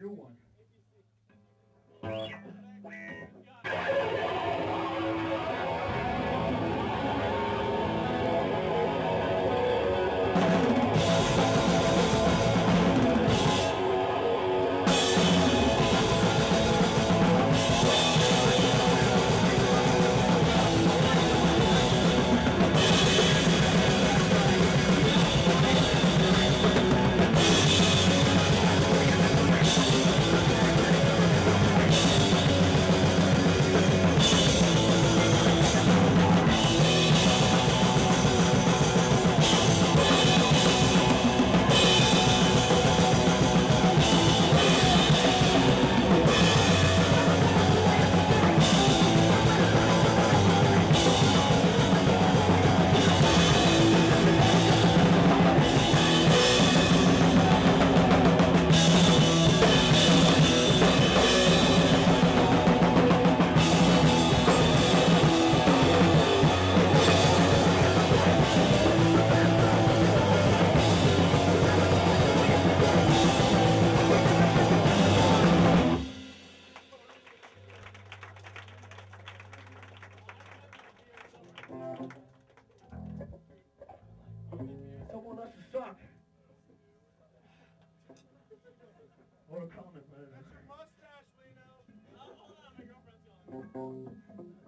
New one. What a comment, man. Mustache, Lino. Oh, hold on, my girlfriend's calling.